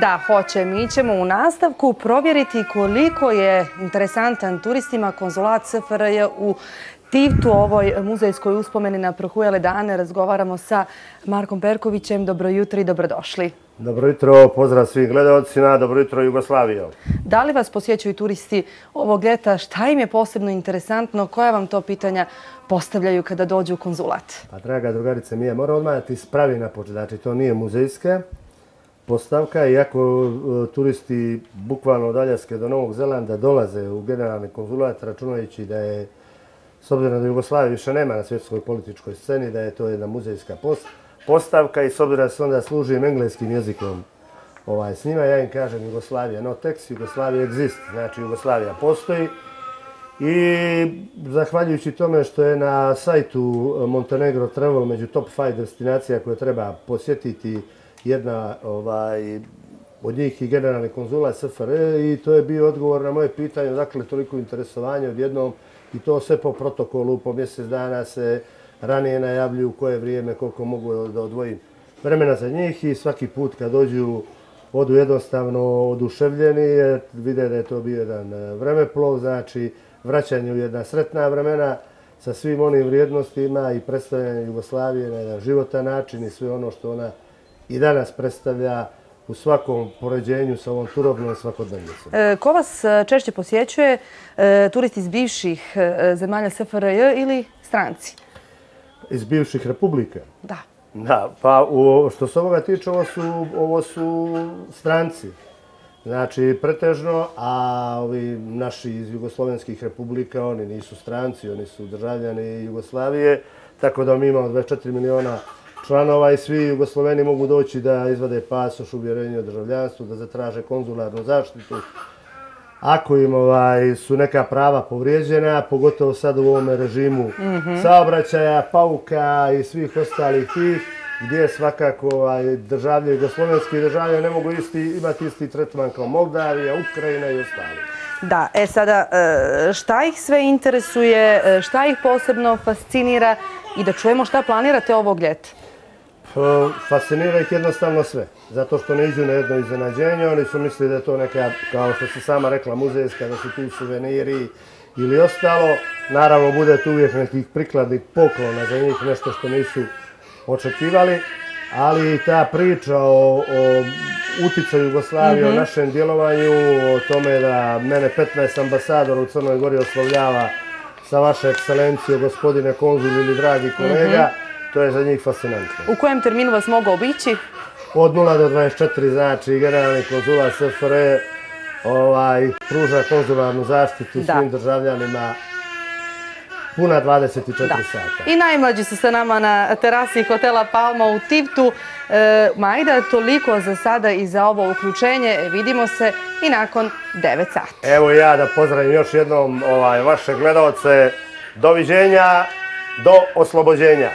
Da, hoće. Mi ćemo u nastavku provjeriti koliko je interesantan turistima konzulat SFRJ u Tivtu, ovoj muzejskoj uspomeni na prohujele dane. Razgovaramo sa Markom Perkovićem. Dobro jutro i dobrodošli. Dobro jutro, pozdrav svih gledalcima. Dobro jutro, Jugoslavija. Da li vas posjećuju turisti ovog ljeta? Šta im je posebno interesantno? Koja vam to pitanja postavljaju kada dođu u konzulat? Pa, draga drugarice, mi je moram odmah da ti spravi na počet. Znači, to nije muzejske postavka, iako e, turisti bukvalno od Aljaske do Novog Zelanda dolaze u generalni konzulat, računajući da je, s obzirom da Jugoslavije više nema na svjetskoj političkoj sceni, da je to jedna muzejska postavka i s obzirom da se onda služim engleskim jezikom ovaj, s njima, ja im kažem Jugoslavija no text, Jugoslavija exist, znači Jugoslavija postoji. I zahvaljujući tome što je na sajtu Montenegro Travel među top 5 destinacija koje treba posjetiti jedna ovaj, od njih i generalni konzula SFR i to je bio odgovor na moje pitanje, dakle, toliko interesovanja odjednom i to sve po protokolu, po mjesec dana se ranije najavljuju koje vrijeme, koliko mogu da odvojim vremena za njih i svaki put kad dođu odu jednostavno oduševljeni jer vide da je to bio jedan e, vremeplov, znači vraćanje u jedna sretna vremena sa svim onim vrijednostima i predstavljanje Jugoslavije na jedan životan način i sve ono što ona i danas predstavlja u svakom poređenju sa ovom turobnom svakodnevnicom. E, ko vas e, češće posjećuje, e, turisti iz bivših zemalja SFRJ ili stranci? Iz bivših republika? Da. Da, pa u, što se ovoga tiče, ovo su, ovo su stranci. Znači, pretežno, a ovi naši iz Jugoslovenskih republika, oni nisu stranci, oni su državljani Jugoslavije, tako da mi imamo 24 miliona članova i svi Jugosloveni mogu doći da izvade pasoš, uvjerenje o državljanstvu, da zatraže konzularnu zaštitu. Ako im ovaj, su neka prava povrijeđena, pogotovo sad u ovom režimu mhm. saobraćaja, pauka i svih ostalih tih, gdje svakako ovaj, državlje, jugoslovenski državlje ne mogu isti, imati isti tretman kao Moldavija, Ukrajina i ostali. Da, e sada, e, šta ih sve interesuje, e, šta ih posebno fascinira i da čujemo šta planirate ovog ljeta? Fascinira ih jednostavno sve. Zato što ne iđu na jedno iznenađenje, oni su mislili da je to neka, kao što se sama rekla, muzejska, da su tu suveniri ili ostalo. Naravno, bude tu uvijek nekih prikladnih poklona za njih, nešto što nisu očekivali. Ali ta priča o, o uticaju Jugoslavije, mm -hmm. o mhm. našem djelovanju, o tome da mene 15 ambasadora u Crnoj Gori oslovljava sa vaše ekscelencije, gospodine konzul ili dragi kolega, mm -hmm to je za njih fascinantno. U kojem terminu vas mogu obići? Od 0 do 24, znači generalni konzulat SFRE ovaj, pruža konzularnu zaštitu da. svim državljanima puna 24 da. sata. I najmlađi su sa nama na terasi hotela Palma u Tivtu. E, Majda, toliko za sada i za ovo uključenje. Vidimo se i nakon 9 sati. Evo ja da pozdravim još jednom ovaj, vaše gledalce. Doviđenja do oslobođenja.